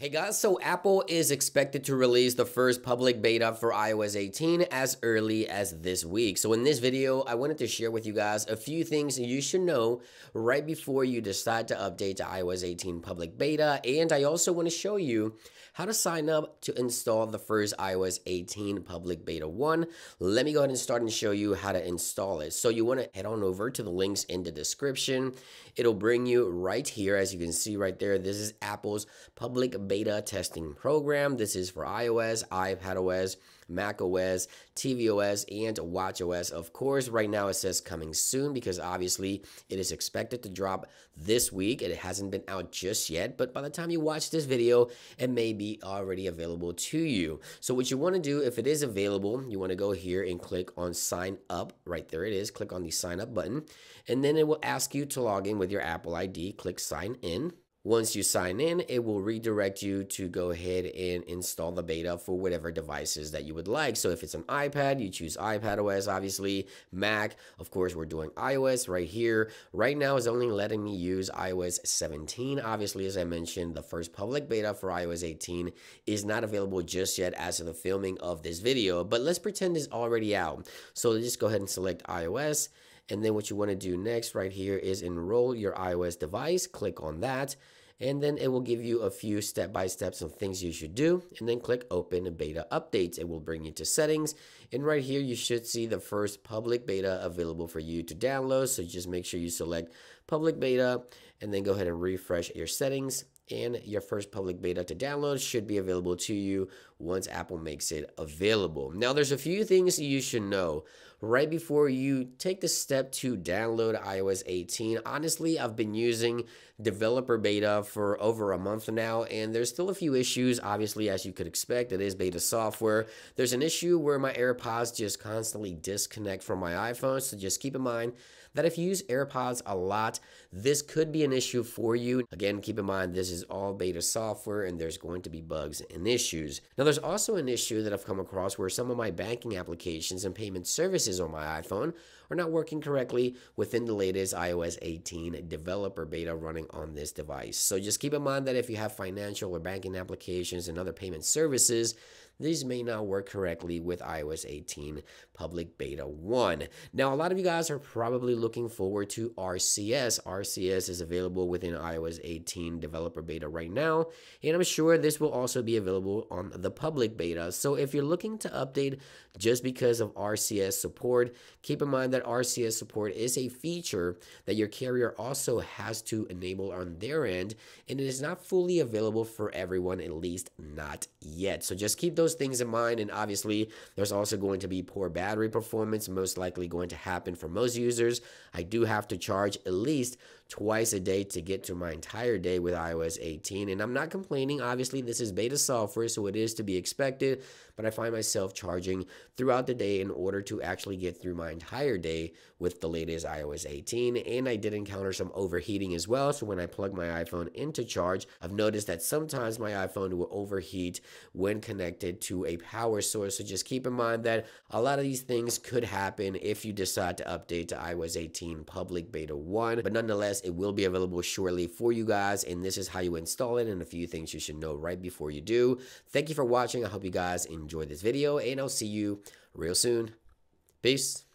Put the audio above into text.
Hey guys, so Apple is expected to release the first public beta for iOS 18 as early as this week. So in this video, I wanted to share with you guys a few things you should know right before you decide to update to iOS 18 public beta. And I also want to show you how to sign up to install the first iOS 18 public beta 1. Let me go ahead and start and show you how to install it. So you want to head on over to the links in the description. It'll bring you right here, as you can see right there. This is Apple's public beta testing program. This is for iOS, iPadOS, macOS, tvOS, and watchOS. Of course, right now it says coming soon because obviously it is expected to drop this week. It hasn't been out just yet, but by the time you watch this video, it may be already available to you. So what you want to do, if it is available, you want to go here and click on sign up. Right there it is. Click on the sign up button, and then it will ask you to log in with your Apple ID. Click sign in. Once you sign in, it will redirect you to go ahead and install the beta for whatever devices that you would like. So if it's an iPad, you choose iPad OS, obviously. Mac, of course, we're doing iOS right here. Right now is only letting me use iOS 17. Obviously, as I mentioned, the first public beta for iOS 18 is not available just yet as of the filming of this video, but let's pretend it's already out. So just go ahead and select iOS and then what you want to do next right here is enroll your iOS device. Click on that. And then it will give you a few step-by-steps of things you should do. And then click open beta updates. It will bring you to settings. And right here, you should see the first public beta available for you to download. So just make sure you select public beta and then go ahead and refresh your settings and your first public beta to download should be available to you once Apple makes it available. Now, there's a few things you should know right before you take the step to download iOS 18. Honestly, I've been using developer beta for over a month now, and there's still a few issues. Obviously, as you could expect, it is beta software. There's an issue where my AirPods just constantly disconnect from my iPhone, so just keep in mind that if you use AirPods a lot, this could be an issue for you. Again, keep in mind this is all beta software and there's going to be bugs and issues. Now, there's also an issue that I've come across where some of my banking applications and payment services on my iPhone are not working correctly within the latest iOS 18 developer beta running on this device. So just keep in mind that if you have financial or banking applications and other payment services, these may not work correctly with iOS 18 public beta 1. Now, a lot of you guys are probably looking forward to RCS. RCS is available within iOS 18 developer beta right now, and I'm sure this will also be available on the public beta. So if you're looking to update just because of RCS support, keep in mind that RCS support is a feature that your carrier also has to enable on their end, and it is not fully available for everyone, at least not yet. So just keep those those things in mind. And obviously, there's also going to be poor battery performance, most likely going to happen for most users. I do have to charge at least twice a day to get to my entire day with iOS 18. And I'm not complaining. Obviously, this is beta software, so it is to be expected. But I find myself charging throughout the day in order to actually get through my entire day with the latest iOS 18. And I did encounter some overheating as well. So when I plug my iPhone into charge, I've noticed that sometimes my iPhone will overheat when to a power source. So just keep in mind that a lot of these things could happen if you decide to update to iOS 18 public beta 1. But nonetheless, it will be available shortly for you guys, and this is how you install it and a few things you should know right before you do. Thank you for watching. I hope you guys enjoyed this video, and I'll see you real soon. Peace.